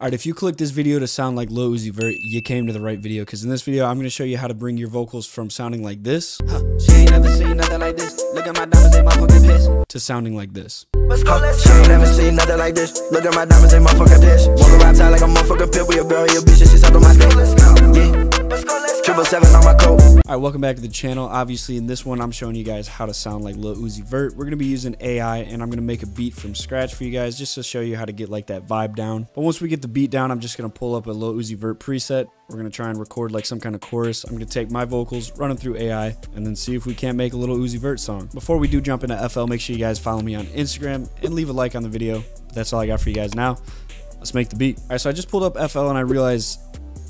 Alright, if you click this video to sound like Lil Uzi Vert, you came to the right video because in this video, I'm going to show you how to bring your vocals from sounding like this Huh, she ain't never seen nothing like this. Look at my diamonds, they motherfucking piss. to sounding like this. Let's She ain't never seen nothing like this. Look at my diamonds, they motherfucking piss. Walk around town like a motherfucking pimp. We a girl, you bitch, and she's on my dick. Alright, welcome back to the channel. Obviously, in this one, I'm showing you guys how to sound like Lil Uzi Vert. We're going to be using AI, and I'm going to make a beat from scratch for you guys just to show you how to get like that vibe down. But once we get the beat down, I'm just going to pull up a Lil Uzi Vert preset. We're going to try and record like some kind of chorus. I'm going to take my vocals, run them through AI, and then see if we can't make a Lil Uzi Vert song. Before we do jump into FL, make sure you guys follow me on Instagram and leave a like on the video. That's all I got for you guys now. Let's make the beat. All right, so I just pulled up FL and I realized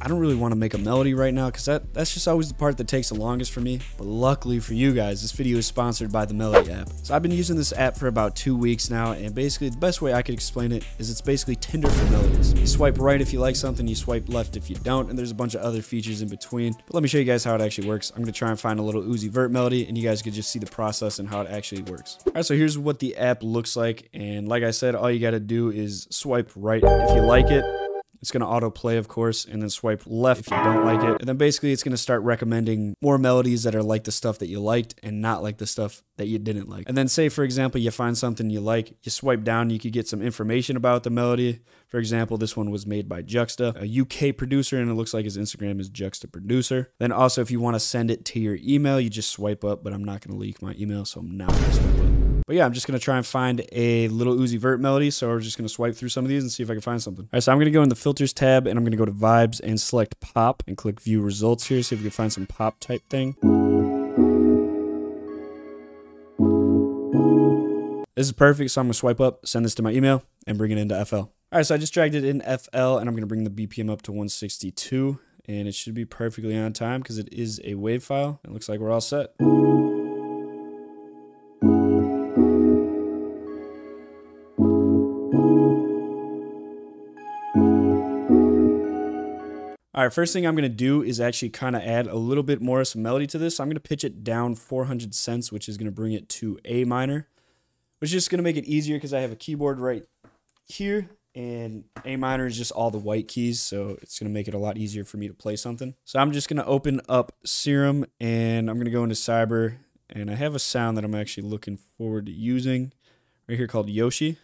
I don't really want to make a melody right now because that, that's just always the part that takes the longest for me. But luckily for you guys, this video is sponsored by the Melody app. So I've been using this app for about two weeks now, and basically the best way I could explain it is it's basically Tinder for melodies. You swipe right if you like something, you swipe left if you don't, and there's a bunch of other features in between. But let me show you guys how it actually works. I'm going to try and find a Lil Uzi Vert melody, and you guys could just see the process and how it actually works. All right, so here's what the app looks like, and like I said, all you got to do is swipe right if you like it. It's going to autoplay, of course, and then swipe left if you don't like it. And then basically it's going to start recommending more melodies that are like the stuff that you liked and not like the stuff that you didn't like. And then say, for example, you find something you like, you swipe down, you could get some information about the melody. For example, this one was made by Juxta, a UK producer, and it looks like his Instagram is Juxta Producer. Then also, if you want to send it to your email, you just swipe up, but I'm not going to leak my email, so I'm not going to swipe up. But yeah, I'm just gonna try and find a Lil Uzi Vert melody. So we're just gonna swipe through some of these and see if I can find something. All right, so I'm gonna go in the filters tab and I'm gonna go to vibes and select pop and click view results here. See if we can find some pop type thing. This is perfect, so I'm gonna swipe up, send this to my email, and bring it into FL. All right, so I just dragged it in FL, and I'm gonna bring the BPM up to 162, and it should be perfectly on time because it is a WAV file. It looks like we're all set. All right, first thing I'm going to do is actually kind of add a little bit more of some melody to this. I'm going to pitch it down 400 cents, which is going to bring it to A minor, which is just going to make it easier because I have a keyboard right here and A minor is just all the white keys, so it's going to make it a lot easier for me to play something. So I'm just going to open up Serum and I'm going to go into Cyber and I have a sound that I'm actually looking forward to using right here called Yoshi.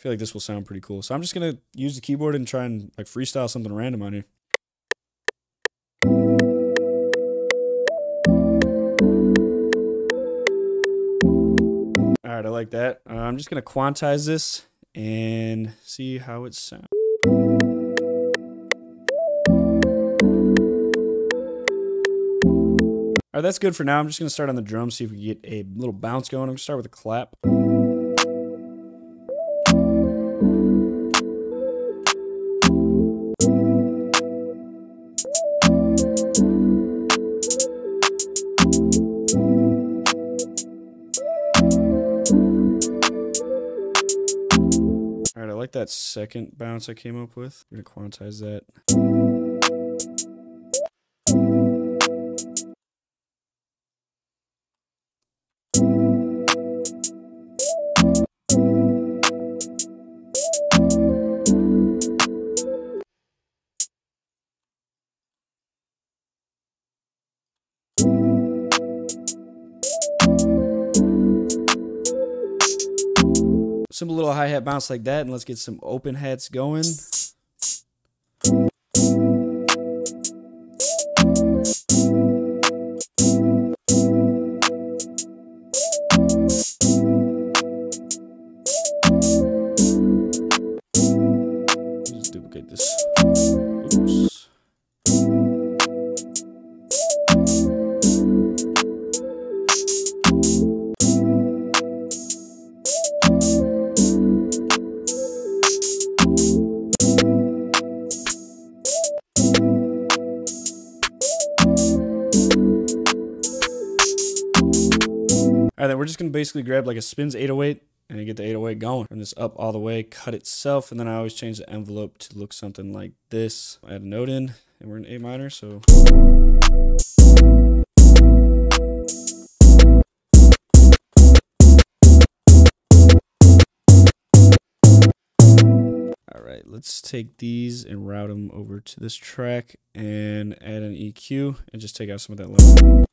I feel like this will sound pretty cool. So I'm just gonna use the keyboard and try and like freestyle something random on here. All right, I like that. Uh, I'm just gonna quantize this and see how it sounds. All right, that's good for now. I'm just gonna start on the drum, see if we get a little bounce going. I'm gonna start with a clap. Second bounce I came up with. We're gonna quantize that. Simple little hi-hat bounce like that, and let's get some open hats going. Just duplicate this. All right, then we're just gonna basically grab like a spins 808 and get the 808 going. Turn this up all the way, cut itself, and then I always change the envelope to look something like this. Add a note in, and we're in A minor, so. All right, let's take these and route them over to this track and add an EQ and just take out some of that level.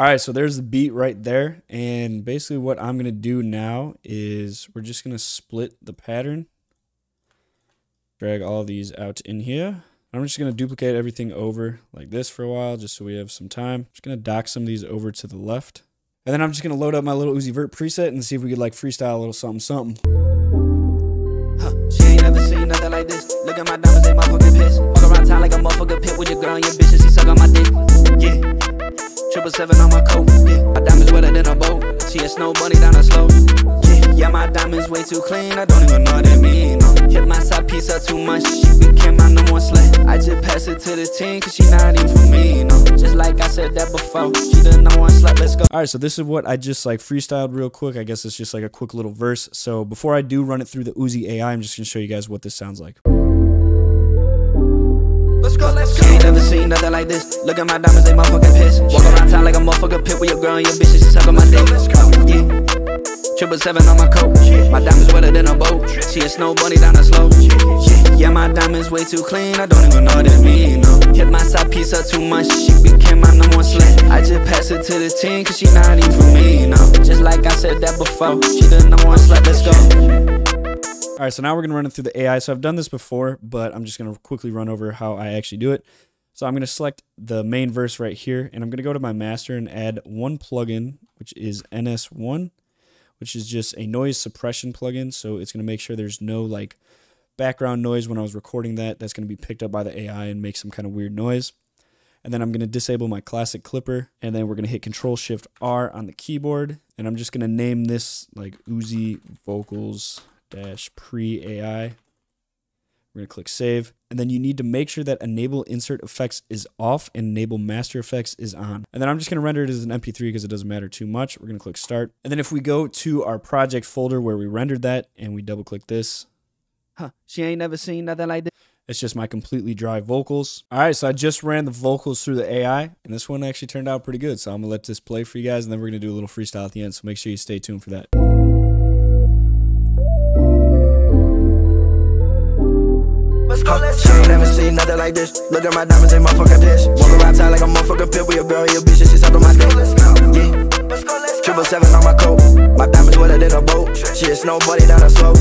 All right, so there's the beat right there. And basically what I'm going to do now is we're just going to split the pattern. Drag all these out in here. I'm just going to duplicate everything over like this for a while just so we have some time. Just going to dock some of these over to the left. And then I'm just going to load up my Lil Uzi Vert preset and see if we could like freestyle a little something something. Triple seven on my coat. Yeah. My diamonds wetter than a boat. She a snow bunny down a slope. Yeah. yeah, my diamonds way too clean. I don't even know what they mean. No. Hit my side piece up too much. She became my number one slut. I just pass it to the team, cause she not even for me. No. Just like I said that before. She the number one slut. Let's go. All right, so this is what I just like freestyled real quick. I guess it's just like a quick little verse. So before I do run it through the Uzi AI, I'm just gonna show you guys what this sounds like. Go, let's go. She ain't never seen nothing like this. Look at my diamonds, they motherfucking piss. Walk around town like a motherfucker pit with your girl and your bitches. She suck on my dick. Yeah. Triple seven on my coat. My diamonds wetter than a boat. She a snow bunny down a slope. Yeah, my diamonds way too clean. I don't even know what it mean. No. Hit my side piece up too much. She became my number one slut. I just pass it to the team, cause she not even for me. No. Just like I said that before. She the number one slut. Let's go. All right, so now we're to run it through the AI. So I've done this before, but I'm just going to quickly run over how I actually do it. So I'm going to select the main verse right here, and I'm going to go to my master and add one plugin, which is NS1, which is just a noise suppression plugin. So it's going to make sure there's no like background noise when I was recording that. That's going to be picked up by the AI and make some kind of weird noise. And then I'm going to disable my classic clipper, and then we're going to hit Control Shift R on the keyboard, and I'm just going to name this like Uzi Vocals dash pre AI. We're going to click save. And then you need to make sure that enable insert effects is off and enable master effects is on. And then I'm just going to render it as an MP3 because it doesn't matter too much. We're going to click start. And then if we go to our project folder where we rendered that and we double click this, Huh, she ain't never seen nothing like this. it's just my completely dry vocals. All right, so I just ran the vocals through the AI, and this one actually turned out pretty good. So I'm gonna let this play for you guys, and then we're gonna do a little freestyle at the end. So make sure you stay tuned for that. She ain't never seen nothing like this. Look at my diamonds, they motherfucking piss. Walk around town like a motherfucker pit with your girl your bitch, and she suck on my dick. Yeah. Triple seven on my coat. My diamonds wetter than a boat. Shit, snowboarding down the slope.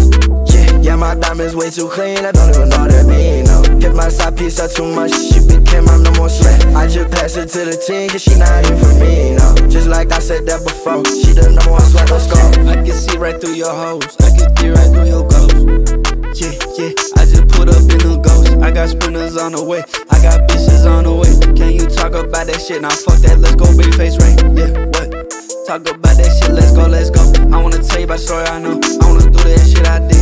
Yeah, yeah, my diamonds way too clean. I don't even know that mean. No. Hit my side piece up too much. She became my no more sweat. I just pass it to the team, cause she not even for me. No. Just like I said that before. She the number one sweat, let's go. I can see right through your hoes. I can see right through your ghosts. Yeah, yeah, I just I got spinners on the way. I got bitches on the way. Can you talk about that shit? Now fuck that, let's go, big face right. Yeah, what? Talk about that shit, let's go, let's go. I wanna tell you about the story I know. I wanna do that shit I did.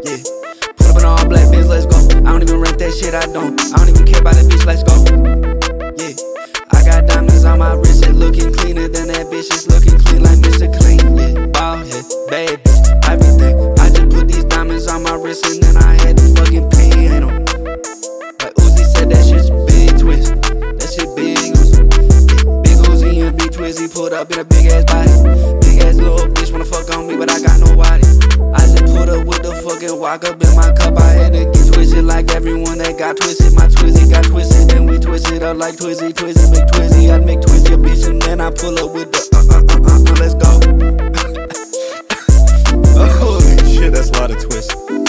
Yeah. Put up in all black bins, let's go. I don't even rent that shit, I don't. I don't even care about that bitch, let's go. ass little bitch wanna fuck on me, but I got nobody. I just put up with the fucking walk up in my cup. I had to get twisted like everyone that got twisted. My twizzy got twisted, then we twisted up like twizzy, twizzy, make twizzy. I make twist your bitch, and then I pull up with the uh uh uh uh, uh let's go. Holy oh, shit, that's a lot of twists.